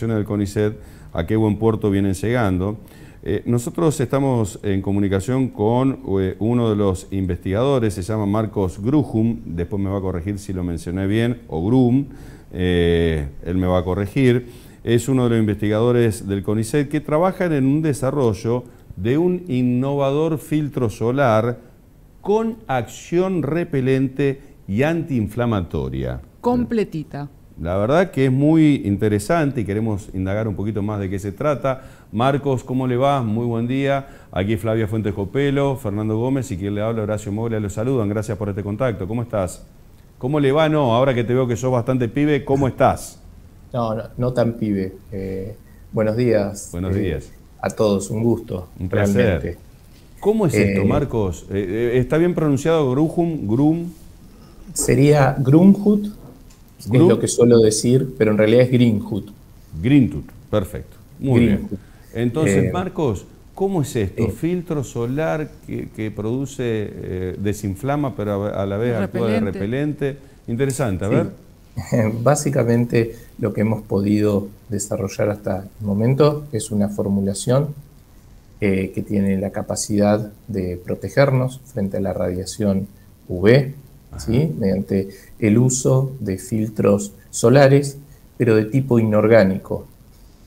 del CONICET a qué buen puerto vienen llegando. Eh, nosotros estamos en comunicación con eh, uno de los investigadores, se llama Marcos Grujum, después me va a corregir si lo mencioné bien, o Grum, eh, él me va a corregir, es uno de los investigadores del CONICET que trabajan en un desarrollo de un innovador filtro solar con acción repelente y antiinflamatoria. Completita. La verdad que es muy interesante y queremos indagar un poquito más de qué se trata. Marcos, ¿cómo le va? Muy buen día. Aquí Flavia Fuentes Copelo, Fernando Gómez y quien le habla, Horacio Moglia, los saludan. Gracias por este contacto. ¿Cómo estás? ¿Cómo le va? No, ahora que te veo que sos bastante pibe, ¿cómo estás? No, no, tan pibe. Eh, buenos días. Buenos eh, días. A todos, un gusto. Un placer. ¿Cómo es esto, eh, Marcos? ¿Está bien pronunciado Grujum, Grum? Sería Grumhut es lo que suelo decir, pero en realidad es Greenhood. Greenhood, perfecto. Muy bien. Entonces, eh, Marcos, ¿cómo es esto? Filtro solar que, produce, eh, desinflama, pero a la vez actúa de repelente. Interesante, a ver. Básicamente lo que hemos podido desarrollar hasta el momento es una formulación eh, que tiene la capacidad de protegernos frente a la radiación UV, mediante el uso de filtros solares, pero de tipo inorgánico.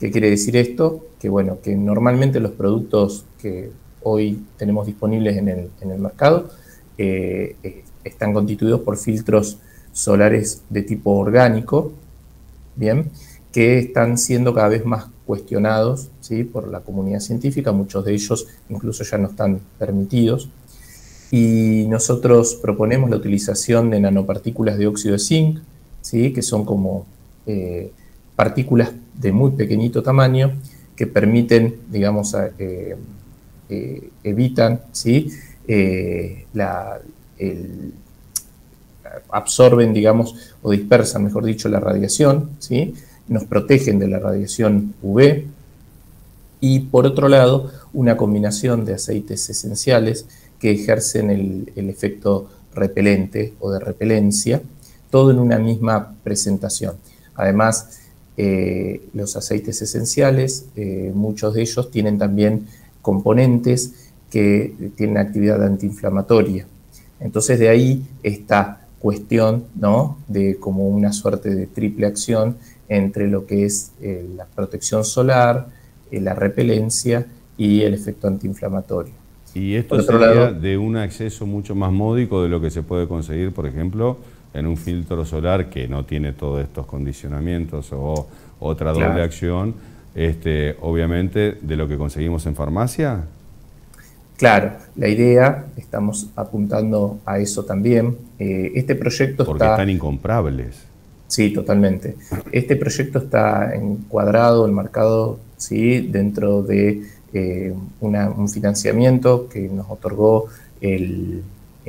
¿Qué quiere decir esto? Que, bueno, que normalmente los productos que hoy tenemos disponibles en el, mercado eh, están constituidos por filtros solares de tipo orgánico, ¿bien? que están siendo cada vez más cuestionados ¿sí? por la comunidad científica, muchos de ellos incluso ya no están permitidos y nosotros proponemos la utilización de nanopartículas de óxido de zinc, ¿sí? que son como eh, partículas de muy pequeñito tamaño que permiten, digamos, eh, eh, evitan, ¿sí? Absorben, digamos, o dispersan, mejor dicho, la radiación, ¿sí? nos protegen de la radiación UV y por otro lado, una combinación de aceites esenciales que ejercen el, efecto repelente o de repelencia, todo en una misma presentación. Además, eh, los aceites esenciales, eh, muchos de ellos tienen también componentes que tienen actividad antiinflamatoria. Entonces de ahí esta cuestión ¿no? de como una suerte de triple acción entre lo que es eh, la protección solar, la repelencia y el efecto antiinflamatorio. Y esto sería de un acceso mucho más módico de lo que se puede conseguir, por ejemplo, en un filtro solar que no tiene todos estos condicionamientos o otra doble acción, este, obviamente de lo que conseguimos en farmacia. Claro, la idea, estamos apuntando a eso también. Eh, este proyecto Porque están incomprables. Sí, totalmente. Este proyecto está encuadrado, enmarcado, sí, dentro de eh, un financiamiento que nos otorgó el,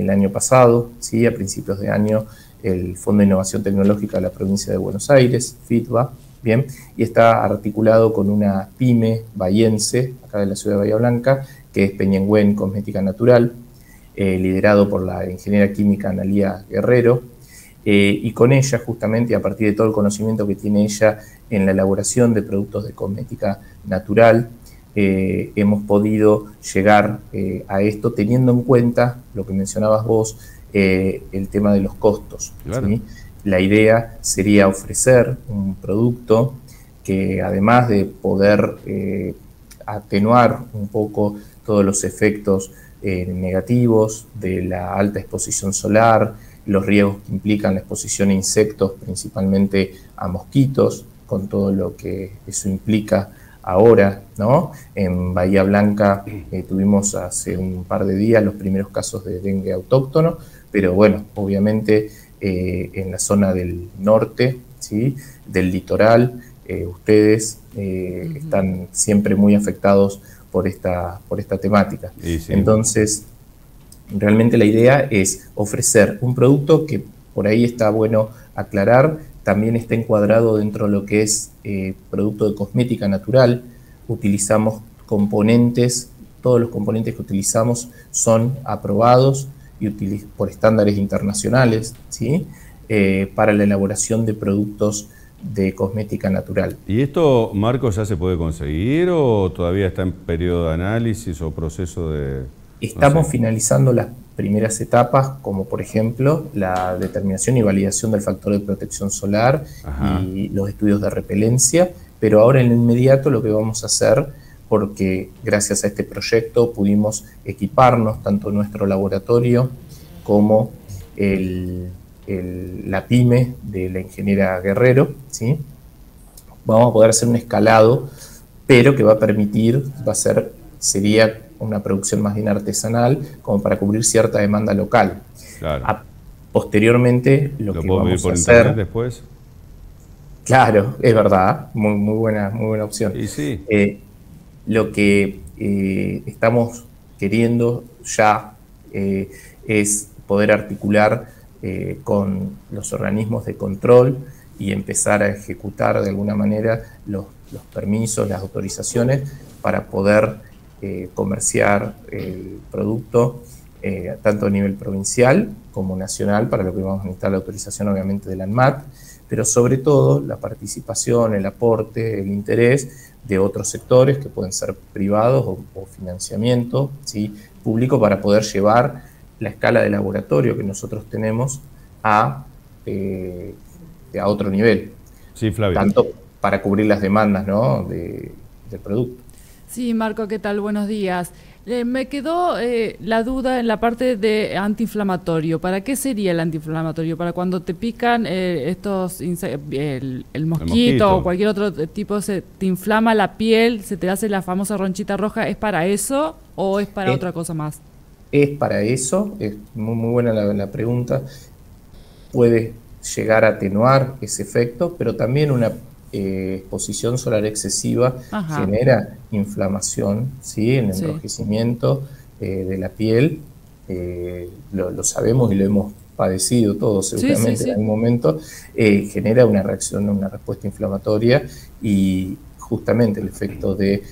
año pasado, ¿sí? a principios de año, el Fondo de Innovación Tecnológica de la provincia de Buenos Aires, FITBA, bien, y está articulado con una pyme bahiense, acá de la ciudad de Bahía Blanca, que es Peñengüen Cosmética Natural, eh, liderado por la ingeniera química Analía Guerrero, eh, y con ella, justamente, a partir de todo el conocimiento que tiene ella en la elaboración de productos de cosmética natural, eh, hemos podido llegar eh, a esto teniendo en cuenta lo que mencionabas vos, eh, el tema de los costos. La idea sería ofrecer un producto que además de poder atenuar un poco todos los efectos negativos de la alta exposición solar, los riesgos que implican la exposición a insectos, principalmente a mosquitos, con todo lo que eso implica ahora, ¿no? En Bahía Blanca eh, tuvimos hace un par de días los primeros casos de dengue autóctono, pero bueno, obviamente eh, en la zona del norte, ¿sí? Del litoral, eh, ustedes están siempre muy afectados por esta, por esta temática. Entonces, realmente la idea es ofrecer un producto que por ahí está bueno aclarar, también está encuadrado dentro de lo que es eh, producto de cosmética natural. Utilizamos componentes, todos los componentes que utilizamos son aprobados y por estándares internacionales ¿sí? Eh, para la elaboración de productos de cosmética natural. ¿Y esto, Marco, ya se puede conseguir o todavía está en periodo de análisis o proceso de... Estamos finalizando las primeras etapas, como por ejemplo la determinación y validación del factor de protección solar y los estudios de repelencia, pero ahora en el inmediato lo que vamos a hacer, porque gracias a este proyecto pudimos equiparnos tanto nuestro laboratorio como la pyme de la ingeniera Guerrero, ¿sí? vamos a poder hacer un escalado, pero que va a permitir, va a ser, sería una producción más bien artesanal, como para cubrir cierta demanda local. posteriormente, lo, que vamos a hacer después. Claro, es verdad, muy, muy, buena, muy buena opción. Eh, lo que eh, estamos queriendo ya eh, es poder articular con los organismos de control y empezar a ejecutar de alguna manera los, los permisos, las autorizaciones para poder eh, comerciar el producto eh, tanto a nivel provincial como nacional, para lo que vamos a necesitar la autorización obviamente de la ANMAT, pero sobre todo la participación, el aporte, el interés de otros sectores que pueden ser privados o, financiamiento ¿sí? público para poder llevar la escala de laboratorio que nosotros tenemos a, eh, a otro nivel. Sí, Flavio. Tanto para cubrir las demandas ¿no? de, del producto. Sí, Marco, ¿qué tal? Buenos días. Eh, me quedó eh, la duda en la parte de antiinflamatorio. ¿Para qué sería el antiinflamatorio? ¿Para cuando te pican eh, estos el, el, mosquito o cualquier otro tipo, se te inflama la piel, se te hace la famosa ronchita roja? ¿Es para eso o es para otra cosa más? Es para eso, es muy, muy buena la, la pregunta. Puede llegar a atenuar ese efecto, pero también una eh, exposición solar excesiva genera inflamación, ¿sí? el enrojecimiento eh, de la piel. Eh, lo, sabemos y lo hemos padecido todos seguramente en algún momento, genera una reacción, una respuesta inflamatoria y justamente el efecto de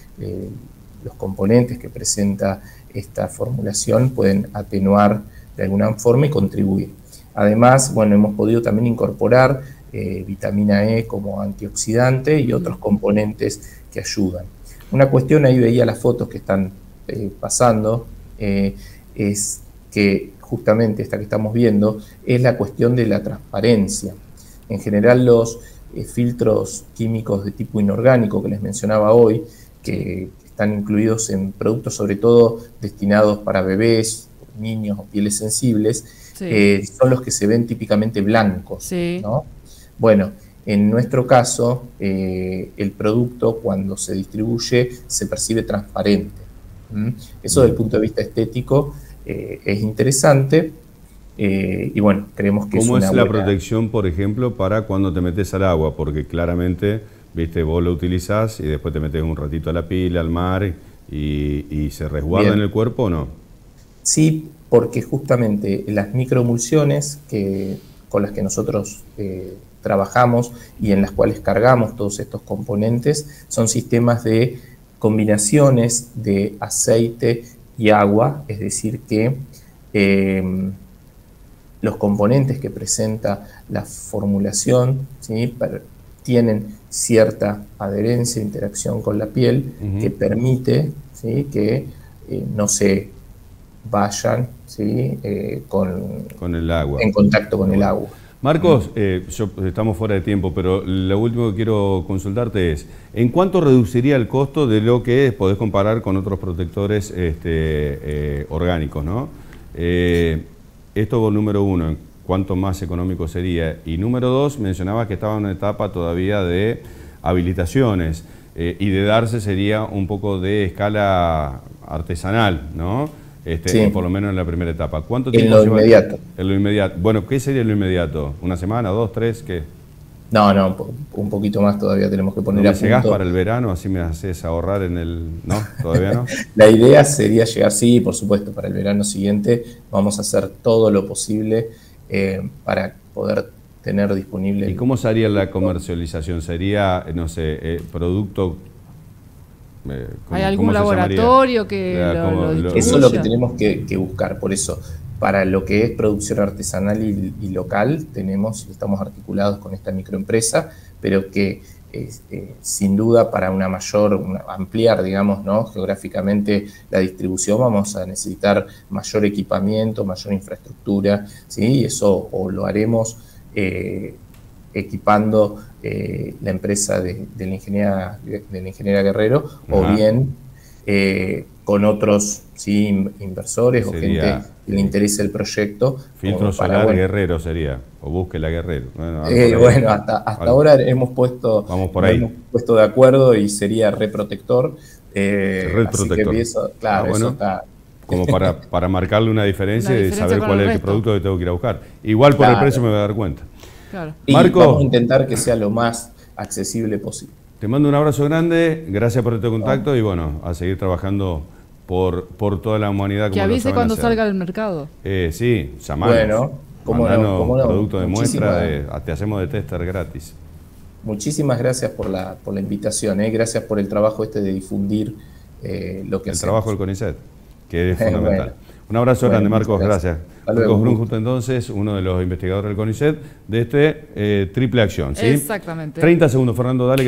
los componentes que presenta esta formulación pueden atenuar de alguna forma y contribuir. Además, bueno, hemos podido también incorporar eh, vitamina E como antioxidante y otros componentes que ayudan. Una cuestión, ahí veía las fotos que están eh, pasando, eh, es que justamente esta que estamos viendo es la cuestión de la transparencia. En general los filtros químicos de tipo inorgánico que les mencionaba hoy, que están incluidos en productos sobre todo destinados para bebés, niños o pieles sensibles, son los que se ven típicamente blancos. ¿no? Bueno, en nuestro caso, eh, el producto cuando se distribuye se percibe transparente. Eso desde el punto de vista estético eh, es interesante eh, y bueno, creemos que es una es la protección, por ejemplo, para cuando te metes al agua? Porque claramente, viste, vos lo utilizás y después te metes un ratito a la pila, al mar y, se resguarda en el cuerpo o no? Sí, porque justamente las microemulsiones que, con las que nosotros trabajamos y en las cuales cargamos todos estos componentes son sistemas de combinaciones de aceite y agua, es decir que em, los componentes que presenta la formulación tienen cierta adherencia, interacción con la piel que permite que eh, no se vayan eh, con, con el agua. en contacto con el agua. Marcos, eh, estamos fuera de tiempo, pero lo último que quiero consultarte es, ¿en cuánto reduciría el costo de lo que podés comparar con otros protectores este, eh, orgánicos? ¿no? Eh, esto número uno, ¿cuánto más económico sería? Y número dos, mencionabas que estaba en una etapa todavía de habilitaciones y de darse sería un poco de escala artesanal, ¿no? Este, por lo menos en la primera etapa. ¿Cuánto tiempo en lo inmediato. En lo inmediato. Bueno, ¿qué sería lo inmediato? ¿Una semana, dos, tres? ¿Qué? No, no, un poquito más todavía tenemos que poner ¿No a llegás para el verano? Así me haces ahorrar en el... ¿No? ¿Todavía no? la idea sería llegar, sí, por supuesto, para el verano siguiente vamos a hacer todo lo posible eh, para poder tener disponible... ¿Y cómo sería la comercialización? ¿Sería, no sé, eh, producto eh, ¿Hay algún laboratorio que Eso es lo que tenemos que, buscar, por eso para lo que es producción artesanal y, local, tenemos, estamos articulados con esta microempresa, pero que eh, sin duda para una mayor, ampliar, digamos, ¿no? geográficamente la distribución, vamos a necesitar mayor equipamiento, mayor infraestructura, ¿sí? y eso o lo haremos eh, equipando eh, la empresa de, la ingeniera, de la ingeniera Guerrero, o bien con otros ¿sí? inversores o gente que le interese el proyecto. Filtro solar Guerrero sería, o búsquela Guerrero. Bueno, eh, hasta, ahora hemos puesto, Vamos por ahí. hemos puesto de acuerdo y sería reprotector. Eh, reprotector. claro, ah, eso está, como para, para marcarle una diferencia, y saber cuál es el producto que tengo que ir a buscar. Igual por el precio me voy a dar cuenta. Claro. Y Marco, vamos a intentar que sea lo más accesible posible. Te mando un abrazo grande, gracias por este contacto y bueno, a seguir trabajando por, por toda la humanidad. Que avise cuando salga al mercado. Eh, sí, llamamos. Bueno, como no, producto de muestra, te hacemos de tester gratis. Muchísimas gracias por la, por la invitación, eh. gracias por el trabajo este de difundir eh, lo que El trabajo del CONICET, que es fundamental. Un abrazo grande, Marcos, gracias. Marcos Brunjusto, entonces, uno de los investigadores del CONICET, de este eh, triple acción. ¿sí? Exactamente. 30 segundos, Fernando, dale.